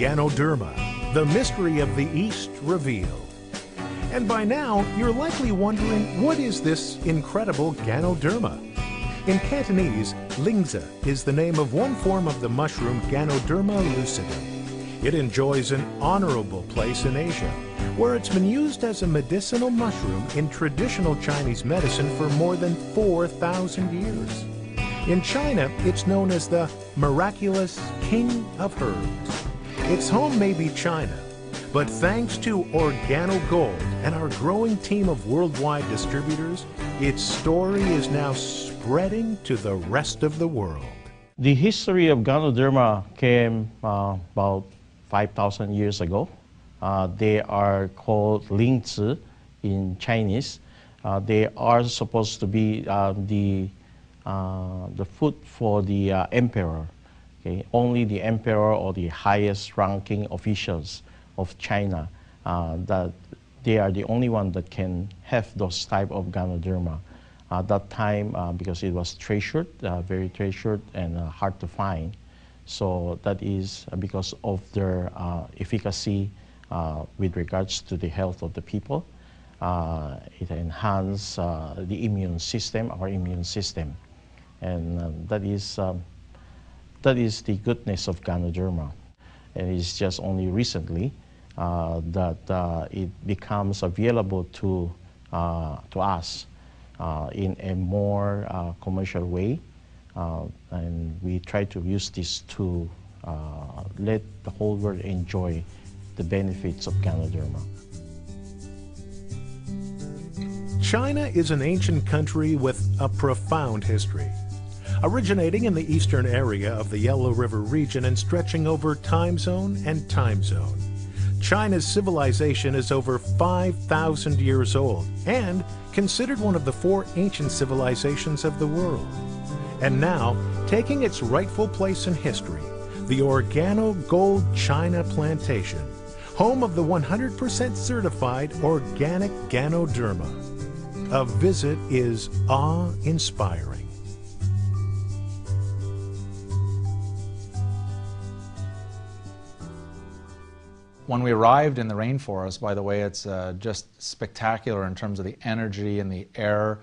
Ganoderma, the mystery of the East revealed. And by now, you're likely wondering what is this incredible Ganoderma? In Cantonese, lingzhi is the name of one form of the mushroom Ganoderma lucidum. It enjoys an honorable place in Asia, where it's been used as a medicinal mushroom in traditional Chinese medicine for more than 4,000 years. In China, it's known as the miraculous king of herbs. Its home may be China, but thanks to Organo Gold and our growing team of worldwide distributors, its story is now spreading to the rest of the world. The history of Ganoderma came uh, about 5,000 years ago. Uh, they are called Lingzi in Chinese. Uh, they are supposed to be uh, the uh, the food for the uh, emperor. Okay? Only the emperor or the highest ranking officials of China, uh, that they are the only one that can have those type of Ganoderma. At that time, uh, because it was treasured, uh, very treasured and hard to find. So that is because of their efficacy with regards to the health of the people. it enhances the immune system, our immune system and um, that is um, that is the goodness of Ganoderma. And it's just only recently uh, that uh, it becomes available to uh, to us uh, in a more uh, commercial way, and we try to use this to let the whole world enjoy the benefits of Ganoderma. China is an ancient country with a profound history originating in the eastern area of the Yellow River region and stretching over time zone and time zone. China's civilization is over 5,000 years old and considered one of the four ancient civilizations of the world. And now, taking its rightful place in history, the Organo Gold China Plantation, home of the 100% certified organic Ganoderma. A visit is awe-inspiring. When we arrived in the rainforest, by the way, it's uh, just spectacular in terms of the energy and the air.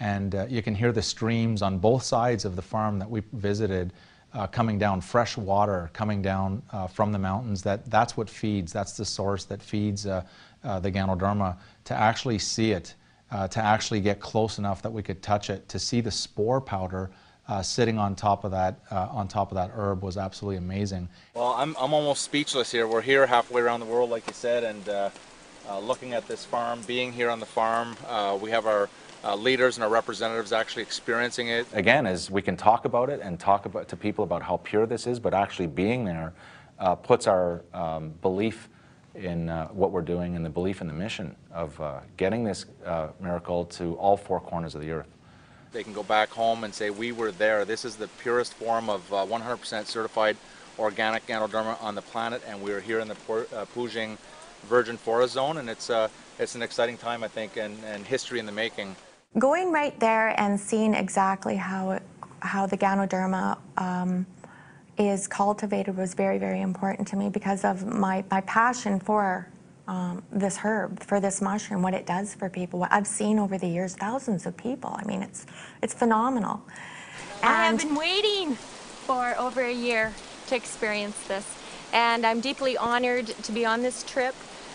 And uh, you can hear the streams on both sides of the farm that we visited uh, coming down, fresh water coming down uh, from the mountains. That, that's what feeds, that's the source that feeds uh, uh, the Ganoderma. To actually see it, to actually get close enough that we could touch it, to see the spore powder uh, sitting on top of that uh, on top of that herb was absolutely amazing. Well, I'm, I'm almost speechless here. We're here halfway around the world, like you said, and uh, uh looking at this farm, being here on the farm, uh, we have our uh, leaders and our representatives actually experiencing it. Again, as we can talk about it and talk about to people about how pure this is, but actually being there puts our um, belief in uh, what we're doing and the belief in the mission of uh, getting this uh, miracle to all four corners of the earth. They can go back home and say, we were there. This is the purest form of 100% uh, certified organic Ganoderma on the planet, and we're here in the uh, Pujing Virgin Forest Zone, and it's, uh, it's an exciting time, I think, and, and history in the making. Going right there and seeing exactly how, it, how the Ganoderma um, is cultivated was very, very important to me because of my, my passion for um, this herb, for this mushroom, what it does for people. What I've seen over the years, thousands of people. I mean, it's, it's phenomenal. And I have been waiting for over a year to experience this. And I'm deeply honored to be on this trip.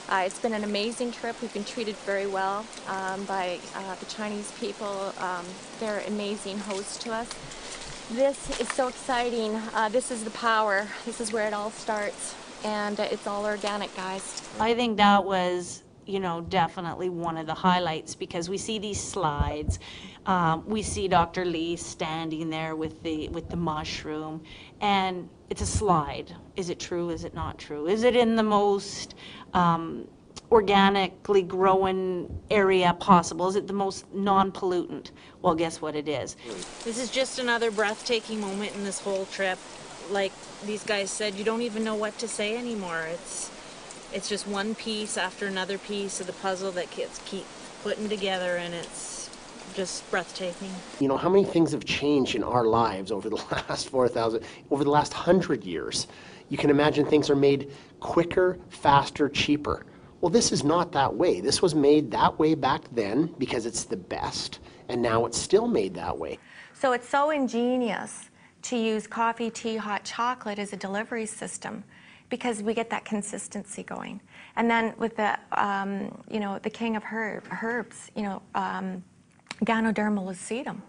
Uh, it's been an amazing trip. We've been treated very well um, by uh, the Chinese people. Um, they're amazing hosts to us. This is so exciting. Uh, this is the power. This is where it all starts and it's all organic, guys. I think that was you know, definitely one of the highlights because we see these slides. Um, we see Dr. Lee standing there with the with the mushroom, and it's a slide. Is it true? Is it not true? Is it in the most um, organically growing area possible? Is it the most non-pollutant? Well, guess what it is. This is just another breathtaking moment in this whole trip like these guys said, you don't even know what to say anymore. It's it's just one piece after another piece of the puzzle that kids keep putting together, and it's just breathtaking. You know, how many things have changed in our lives over the last 4,000, over the last 100 years? You can imagine things are made quicker, faster, cheaper. Well, this is not that way. This was made that way back then because it's the best, and now it's still made that way. So it's so ingenious to use coffee, tea, hot chocolate as a delivery system because we get that consistency going. And then with the, um, you know, the king of herb, herbs, you know, um, Ganoderma lucidum.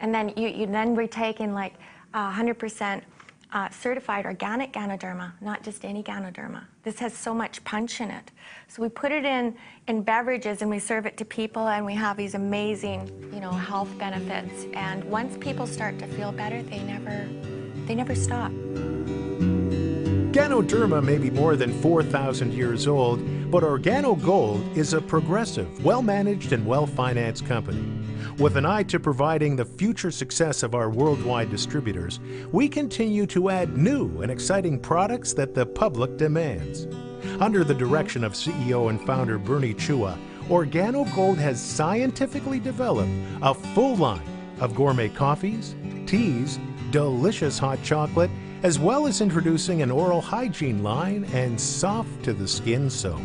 And then you, you then retake in like uh, 100% uh, certified organic Ganoderma, not just any Ganoderma. This has so much punch in it. So we put it in, in beverages and we serve it to people and we have these amazing, you know, health benefits. And once people start to feel better, they never, they never stop. Ganoderma may be more than 4,000 years old, but Organo Gold is a progressive, well managed, and well financed company. With an eye to providing the future success of our worldwide distributors, we continue to add new and exciting products that the public demands. Under the direction of CEO and founder Bernie Chua, Organo Gold has scientifically developed a full line of gourmet coffees, teas, delicious hot chocolate, as well as introducing an oral hygiene line and soft to the skin soap.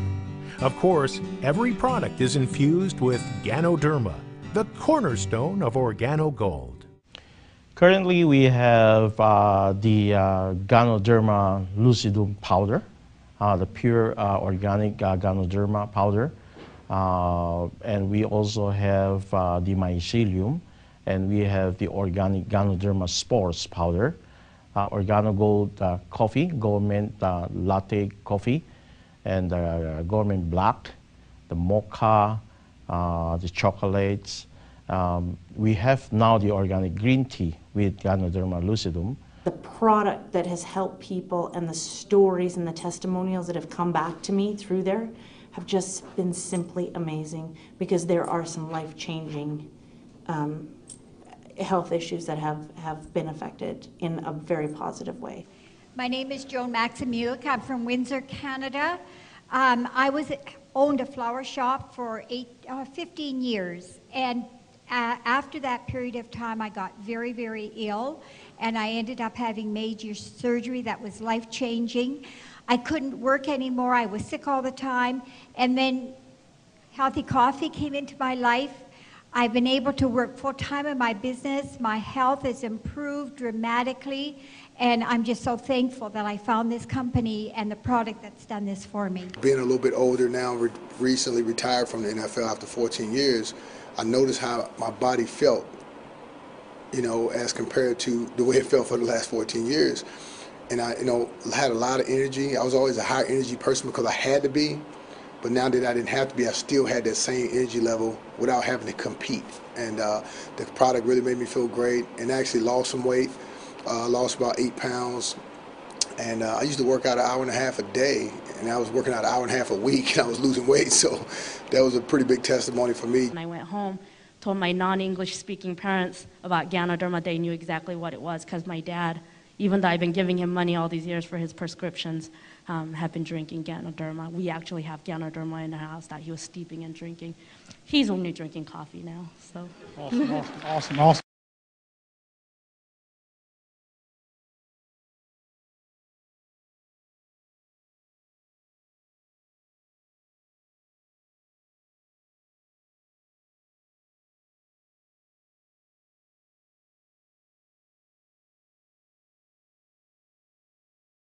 Of course, every product is infused with Ganoderma, the cornerstone of Organo Gold. Currently, we have uh, the uh, Ganoderma lucidum powder, uh, the pure uh, organic uh, Ganoderma powder. Uh, and we also have the mycelium, and we have the organic Ganoderma spores powder Organo Gold coffee, uh, latte coffee, and uh, Gourmet black, the mocha, the chocolates. Um, we have now the organic green tea with Ganoderma lucidum. The product that has helped people and the stories and the testimonials that have come back to me through there have just been simply amazing because there are some life-changing um, health issues that have, have been affected in a very positive way. My name is Joan Maximilic. I'm from Windsor, Canada. Um, I was owned a flower shop for eight, uh, 15 years, and uh, after that period of time, I got very, very ill, and I ended up having major surgery that was life changing. I couldn't work anymore. I was sick all the time, and then Healthy Coffee came into my life, I've been able to work full time in my business. My health has improved dramatically, and I'm just so thankful that I found this company and the product that's done this for me. Being a little bit older now, re recently retired from the NFL after 14 years, I noticed how my body felt, you know, as compared to the way it felt for the last 14 years. And I, you know, had a lot of energy. I was always a high energy person because I had to be. But now that I didn't have to be, I still had that same energy level without having to compete. And uh, the product really made me feel great and actually lost some weight. Uh, lost about eight pounds. And uh, I used to work out an hour and a half a day, and I was working out an hour and a half a week, and I was losing weight. So that was a pretty big testimony for me. And I went home, told my non-English speaking parents about Ganoderma. They knew exactly what it was because my dad, even though I've been giving him money all these years for his prescriptions, um, have been drinking Ganoderma. We actually have Ganoderma in the house that he was steeping and drinking. He's only drinking coffee now, so. Awesome, awesome, awesome, awesome.